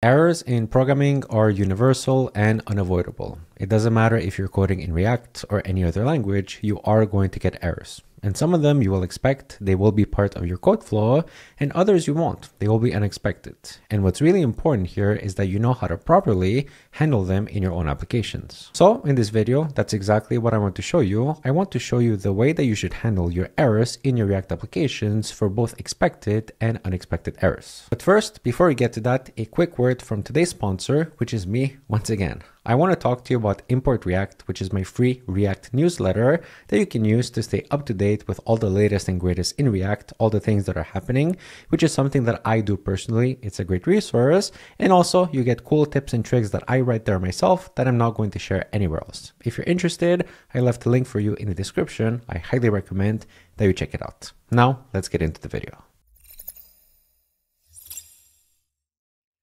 Errors in programming are universal and unavoidable. It doesn't matter if you're coding in React or any other language, you are going to get errors. And some of them you will expect, they will be part of your code flow, and others you won't. They will be unexpected. And what's really important here is that you know how to properly handle them in your own applications. So in this video, that's exactly what I want to show you. I want to show you the way that you should handle your errors in your React applications for both expected and unexpected errors. But first, before we get to that, a quick word from today's sponsor, which is me once again. I want to talk to you about Import React, which is my free React newsletter that you can use to stay up to date with all the latest and greatest in React, all the things that are happening, which is something that I do personally. It's a great resource. And also, you get cool tips and tricks that I write there myself that I'm not going to share anywhere else. If you're interested, I left a link for you in the description. I highly recommend that you check it out. Now, let's get into the video.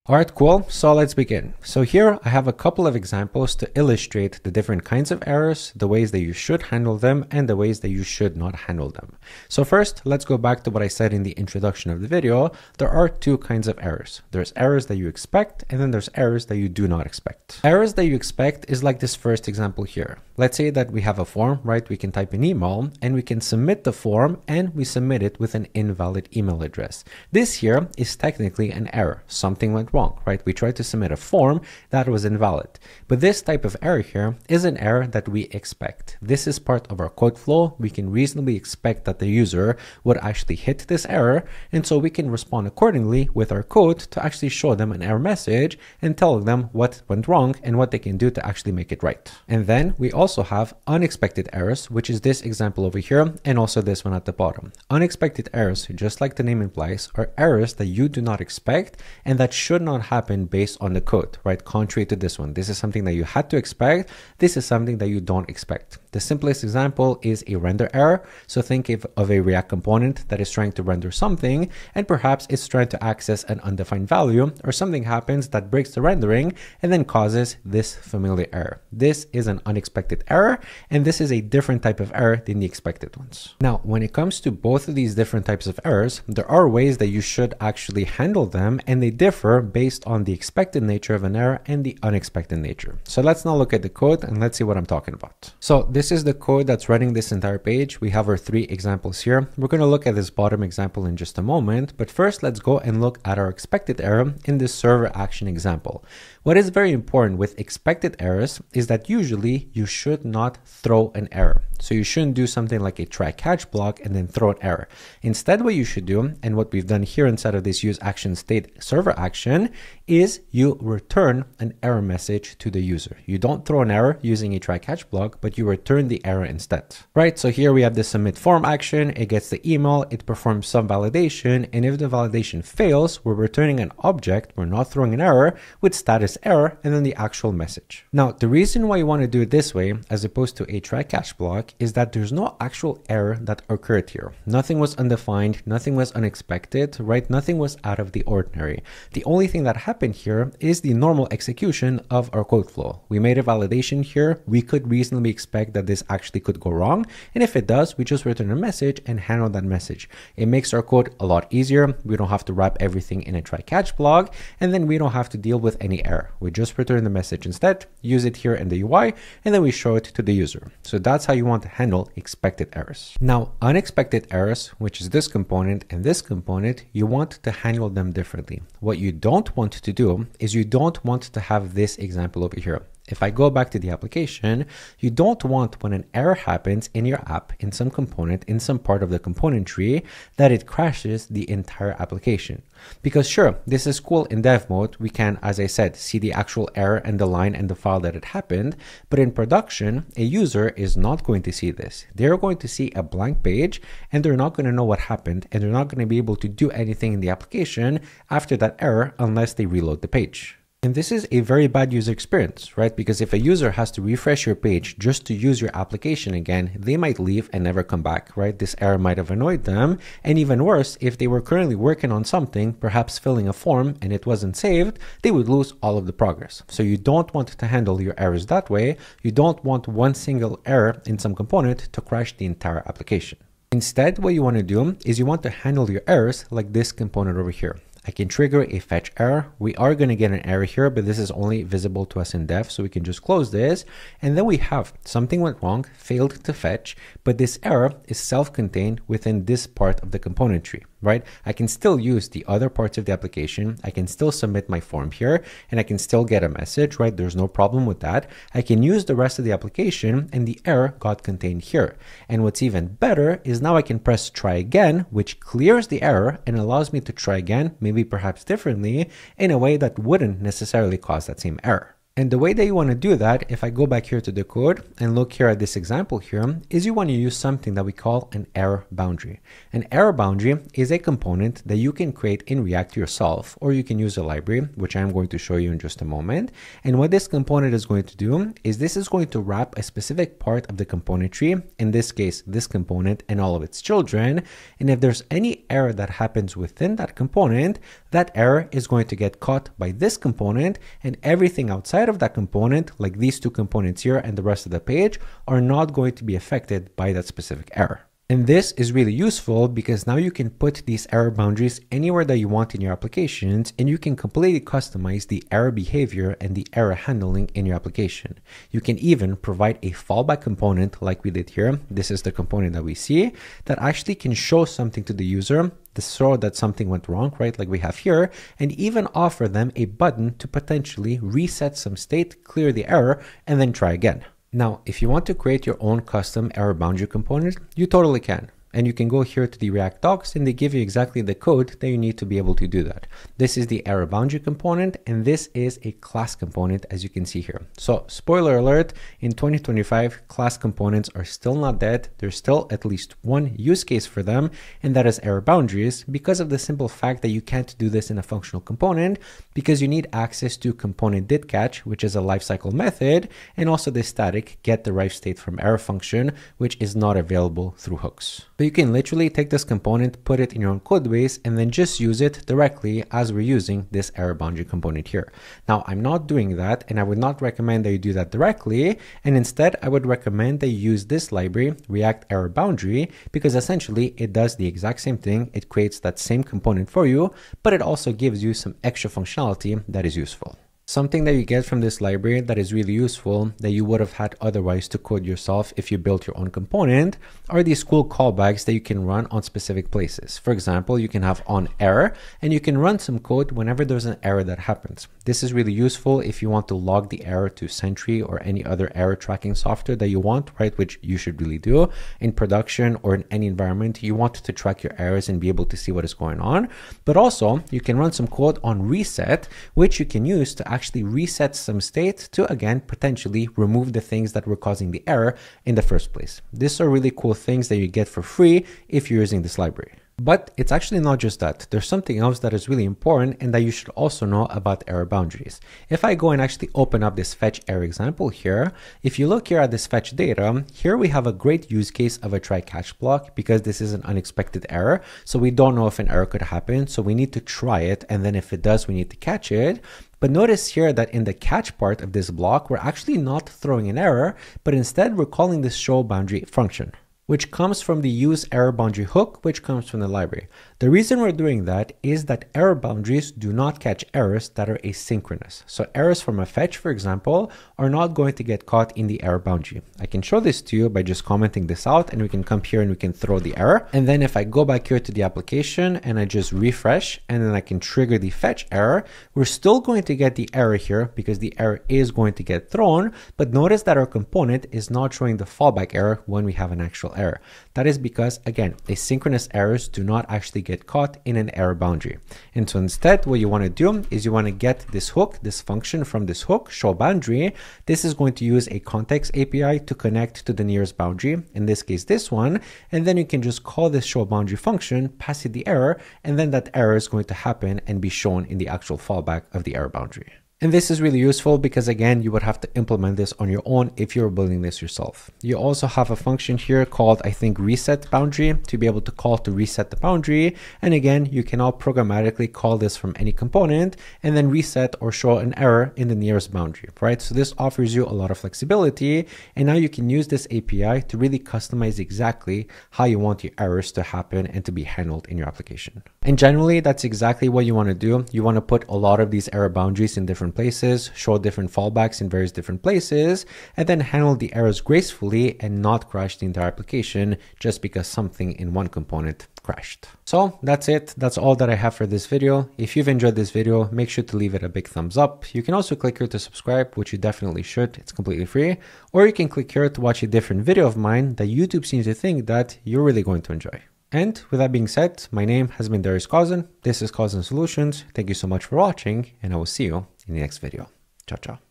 Alright, cool. So let's begin. So here I have a couple of examples to illustrate the different kinds of errors, the ways that you should handle them, and the ways that you should not handle them. So first, let's go back to what I said in the introduction of the video. There are two kinds of errors. There's errors that you expect, and then there's errors that you do not expect. Errors that you expect is like this first example here. Let's say that we have a form, right? We can type an email and we can submit the form and we submit it with an invalid email address. This here is technically an error. Something went wrong, right? We tried to submit a form that was invalid. But this type of error here is an error that we expect. This is part of our code flow. We can reasonably expect that the user would actually hit this error. And so we can respond accordingly with our code to actually show them an error message and tell them what went wrong and what they can do to actually make it right. And then we also have unexpected errors, which is this example over here and also this one at the bottom. Unexpected errors, just like the name implies, are errors that you do not expect and that should not happen based on the code, right? Contrary to this one. This is something that you had to expect. This is something that you don't expect. The simplest example is a render error. So think of a React component that is trying to render something, and perhaps it's trying to access an undefined value, or something happens that breaks the rendering and then causes this familiar error. This is an unexpected error, and this is a different type of error than the expected ones. Now, when it comes to both of these different types of errors, there are ways that you should actually handle them, and they differ based on the expected nature of an error and the unexpected nature. So let's now look at the code and let's see what I'm talking about. So this is the code that's running this entire page. We have our three examples here. We're going to look at this bottom example in just a moment, but first let's go and look at our expected error in this server action example. What is very important with expected errors is that usually you should not throw an error. So you shouldn't do something like a try catch block and then throw an error. Instead, what you should do, and what we've done here inside of this use action state server action, is you return an error message to the user. You don't throw an error using a try catch block, but you return the error instead. Right, so here we have the submit form action, it gets the email, it performs some validation, and if the validation fails, we're returning an object, we're not throwing an error, with status error and then the actual message. Now, the reason why you want to do it this way, as opposed to a try catch block, is that there's no actual error that occurred here. Nothing was undefined, nothing was unexpected, right? Nothing was out of the ordinary. The only thing that happened here is the normal execution of our code flow. We made a validation here. We could reasonably expect that this actually could go wrong. And if it does, we just return a message and handle that message. It makes our code a lot easier. We don't have to wrap everything in a try catch block, and then we don't have to deal with any error. We just return the message instead, use it here in the UI, and then we show it to the user. So that's how you want to handle expected errors. Now, unexpected errors, which is this component and this component, you want to handle them differently. What you don't want to do is you don't want to have this example over here. If I go back to the application, you don't want when an error happens in your app, in some component, in some part of the component tree, that it crashes the entire application. Because sure, this is cool in dev mode. We can, as I said, see the actual error and the line and the file that it happened. But in production, a user is not going to see this. They're going to see a blank page and they're not going to know what happened and they're not going to be able to do anything in the application after that error unless they reload the page. And this is a very bad user experience, right? Because if a user has to refresh your page just to use your application again, they might leave and never come back, right? This error might have annoyed them. And even worse, if they were currently working on something, perhaps filling a form and it wasn't saved, they would lose all of the progress. So you don't want to handle your errors that way. You don't want one single error in some component to crash the entire application. Instead, what you want to do is you want to handle your errors like this component over here. I can trigger a fetch error. We are going to get an error here, but this is only visible to us in dev. so we can just close this. And then we have something went wrong, failed to fetch, but this error is self-contained within this part of the component tree right? I can still use the other parts of the application. I can still submit my form here and I can still get a message, right? There's no problem with that. I can use the rest of the application and the error got contained here. And what's even better is now I can press try again, which clears the error and allows me to try again, maybe perhaps differently, in a way that wouldn't necessarily cause that same error. And the way that you want to do that, if I go back here to the code and look here at this example here, is you want to use something that we call an error boundary. An error boundary is a component that you can create in React yourself, or you can use a library, which I'm going to show you in just a moment. And what this component is going to do is this is going to wrap a specific part of the component tree, in this case, this component and all of its children. And if there's any error that happens within that component, that error is going to get caught by this component and everything outside of that component, like these two components here and the rest of the page, are not going to be affected by that specific error. And this is really useful because now you can put these error boundaries anywhere that you want in your applications and you can completely customize the error behavior and the error handling in your application. You can even provide a fallback component like we did here. This is the component that we see that actually can show something to the user to show that something went wrong, right? Like we have here, and even offer them a button to potentially reset some state, clear the error, and then try again. Now, if you want to create your own custom error boundary component, you totally can and you can go here to the React docs and they give you exactly the code that you need to be able to do that. This is the error boundary component and this is a class component as you can see here. So spoiler alert, in 2025, class components are still not dead. There's still at least one use case for them and that is error boundaries because of the simple fact that you can't do this in a functional component because you need access to component did catch, which is a lifecycle method, and also the static get derived state from error function, which is not available through hooks. But you can literally take this component, put it in your own code base, and then just use it directly as we're using this error boundary component here. Now, I'm not doing that, and I would not recommend that you do that directly. And instead, I would recommend that you use this library, React Error Boundary, because essentially it does the exact same thing. It creates that same component for you, but it also gives you some extra functionality that is useful. Something that you get from this library that is really useful that you would have had otherwise to code yourself if you built your own component are these cool callbacks that you can run on specific places. For example, you can have on error and you can run some code whenever there's an error that happens. This is really useful if you want to log the error to Sentry or any other error tracking software that you want, right? Which you should really do in production or in any environment. You want to track your errors and be able to see what is going on. But also you can run some code on reset, which you can use to actually reset some state to again potentially remove the things that were causing the error in the first place. These are really cool things that you get for free if you're using this library. But it's actually not just that. There's something else that is really important and that you should also know about error boundaries. If I go and actually open up this fetch error example here, if you look here at this fetch data, here we have a great use case of a try catch block because this is an unexpected error. So we don't know if an error could happen. So we need to try it. And then if it does, we need to catch it. But notice here that in the catch part of this block, we're actually not throwing an error, but instead we're calling this show boundary function which comes from the use error boundary hook, which comes from the library. The reason we're doing that is that error boundaries do not catch errors that are asynchronous. So errors from a fetch, for example, are not going to get caught in the error boundary. I can show this to you by just commenting this out and we can come here and we can throw the error. And then if I go back here to the application and I just refresh and then I can trigger the fetch error, we're still going to get the error here because the error is going to get thrown. But notice that our component is not showing the fallback error when we have an actual error. That is because, again, asynchronous errors do not actually get caught in an error boundary. And so instead, what you want to do is you want to get this hook, this function from this hook, show boundary. This is going to use a context API to connect to the nearest boundary, in this case, this one. And then you can just call this show boundary function, pass it the error, and then that error is going to happen and be shown in the actual fallback of the error boundary. And this is really useful because again, you would have to implement this on your own if you're building this yourself. You also have a function here called, I think, reset boundary to be able to call to reset the boundary. And again, you can all programmatically call this from any component and then reset or show an error in the nearest boundary, right? So this offers you a lot of flexibility. And now you can use this API to really customize exactly how you want your errors to happen and to be handled in your application. And generally, that's exactly what you want to do. You want to put a lot of these error boundaries in different places, show different fallbacks in various different places, and then handle the errors gracefully and not crash the entire application just because something in one component crashed. So that's it. That's all that I have for this video. If you've enjoyed this video, make sure to leave it a big thumbs up. You can also click here to subscribe, which you definitely should. It's completely free. Or you can click here to watch a different video of mine that YouTube seems to think that you're really going to enjoy. And with that being said, my name has been Darius Cosden. This is Cosden Solutions. Thank you so much for watching, and I will see you in the next video. Ciao, ciao.